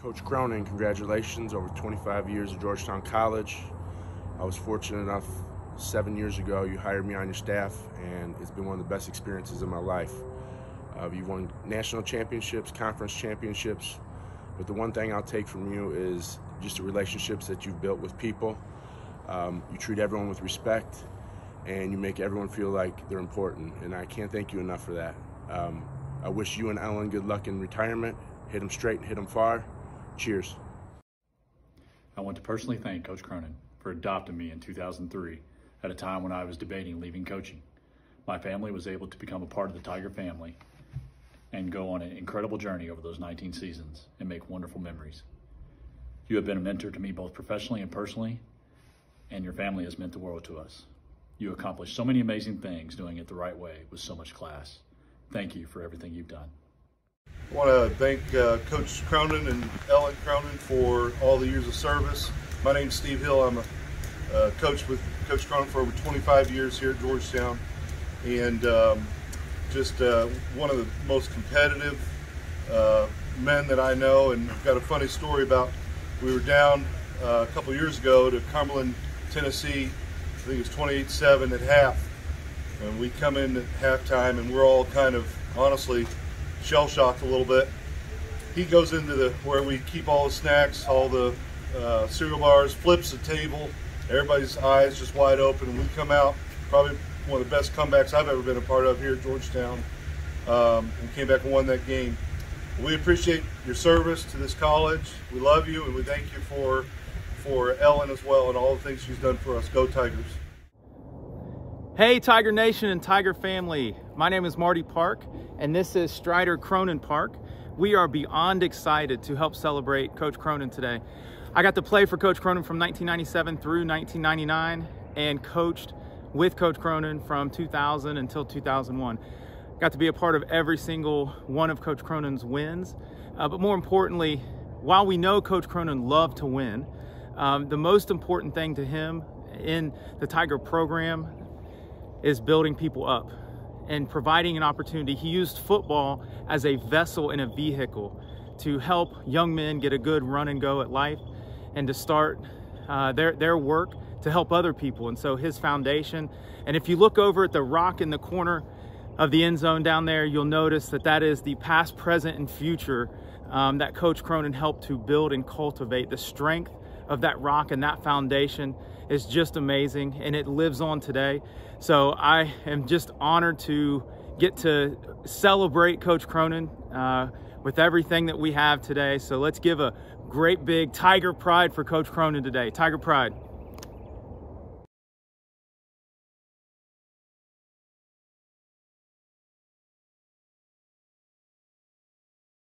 Coach Cronin, congratulations over 25 years at Georgetown College. I was fortunate enough seven years ago, you hired me on your staff, and it's been one of the best experiences of my life. Uh, you've won national championships, conference championships, but the one thing I'll take from you is just the relationships that you've built with people. Um, you treat everyone with respect, and you make everyone feel like they're important, and I can't thank you enough for that. Um, I wish you and Ellen good luck in retirement. Hit them straight and hit them far. Cheers. I want to personally thank Coach Cronin for adopting me in 2003 at a time when I was debating leaving coaching. My family was able to become a part of the Tiger family and go on an incredible journey over those 19 seasons and make wonderful memories. You have been a mentor to me both professionally and personally, and your family has meant the world to us. You accomplished so many amazing things doing it the right way with so much class. Thank you for everything you've done. I want to thank uh, Coach Cronin and Ellen Cronin for all the years of service. My name's Steve Hill. I'm a uh, coach with Coach Cronin for over 25 years here at Georgetown, and um, just uh, one of the most competitive uh, men that I know. And I've got a funny story about we were down uh, a couple years ago to Cumberland, Tennessee. I think it was 28-7 at half, and we come in at halftime, and we're all kind of honestly shell-shocked a little bit. He goes into the where we keep all the snacks, all the uh, cereal bars, flips the table. Everybody's eyes just wide open. We come out, probably one of the best comebacks I've ever been a part of here at Georgetown, um, and came back and won that game. We appreciate your service to this college. We love you, and we thank you for for Ellen as well and all the things she's done for us. Go Tigers! Hey, Tiger Nation and Tiger family. My name is Marty Park, and this is Strider Cronin Park. We are beyond excited to help celebrate Coach Cronin today. I got to play for Coach Cronin from 1997 through 1999 and coached with Coach Cronin from 2000 until 2001. Got to be a part of every single one of Coach Cronin's wins. Uh, but more importantly, while we know Coach Cronin loved to win, um, the most important thing to him in the Tiger program is building people up and providing an opportunity. He used football as a vessel and a vehicle to help young men get a good run and go at life and to start uh, their, their work to help other people. And so his foundation, and if you look over at the rock in the corner of the end zone down there, you'll notice that that is the past, present, and future um, that Coach Cronin helped to build and cultivate. The strength of that rock and that foundation is just amazing and it lives on today. So I am just honored to get to celebrate Coach Cronin uh, with everything that we have today. So let's give a great big Tiger Pride for Coach Cronin today. Tiger Pride.